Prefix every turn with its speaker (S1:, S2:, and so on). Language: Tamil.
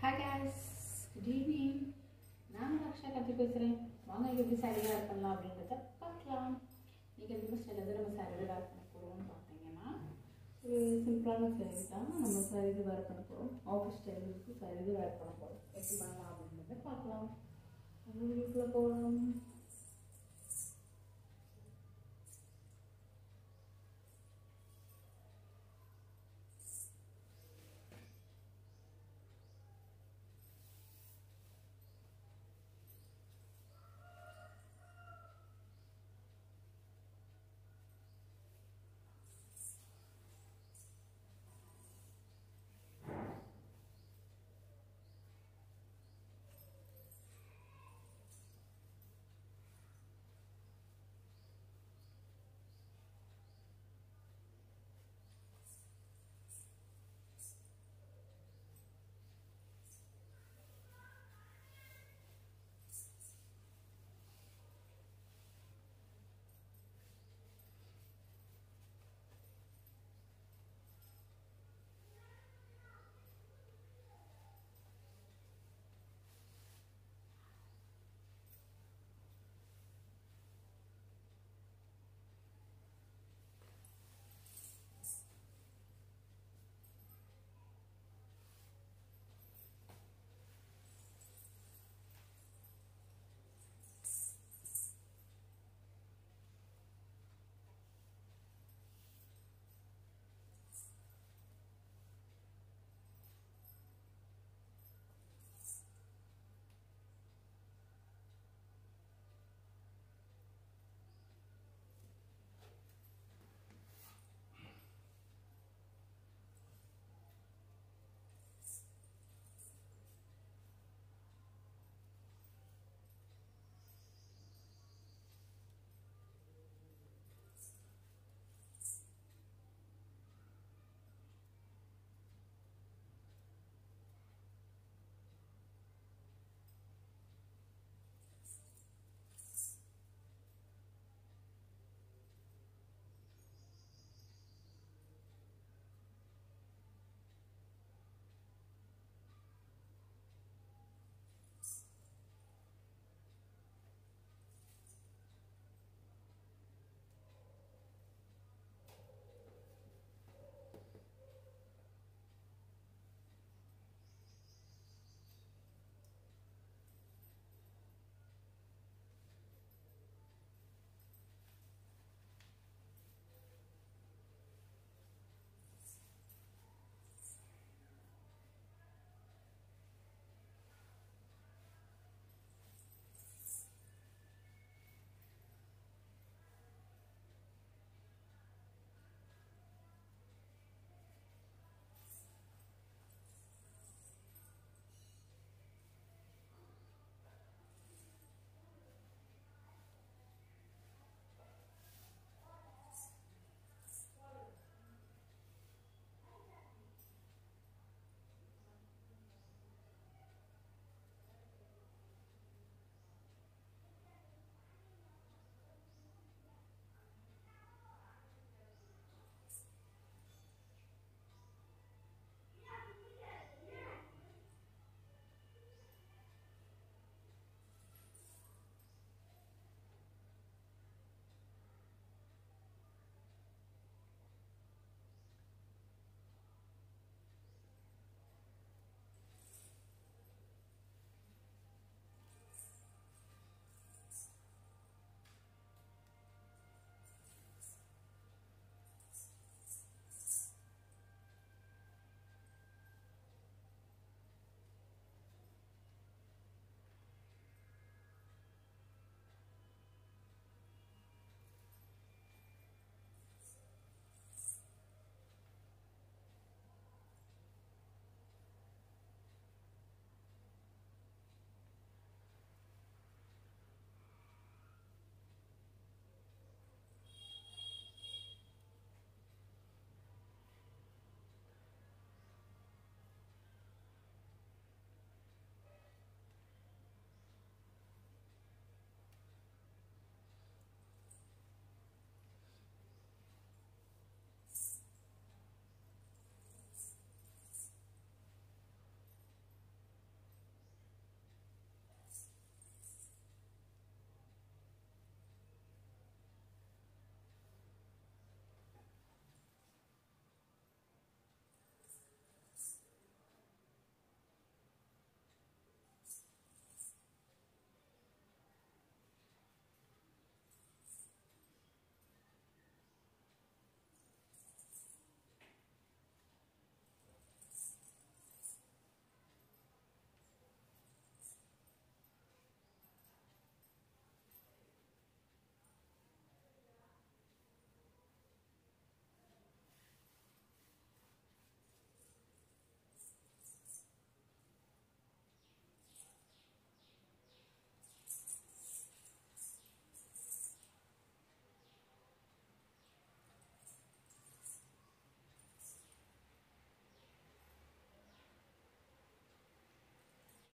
S1: ஹாய் கேஸ் குட் ஈவினிங் நான் ரக்ஷா கத்தி பேசுகிறேன் வாங்க இங்கே எப்படி சாரி வேர் பண்ணலாம் அப்படின்றத பார்க்கலாம். நீங்கள் எப்படி ஸ்டைலில் நம்ம சாரி வேர் பண்ண போகிறோம்னு பார்த்தீங்கன்னா ஒரு சிம்பிளான சாரி தான் நம்ம சாரி வேர் பண்ண போகிறோம் ஆஃபீஸ் ஸ்டைலுக்கு சாரி வேர் பண்ண போகிறோம் எப்படி பண்ணலாம் அப்படின்றத பார்க்கலாம். வீட்டில் போகலாம்.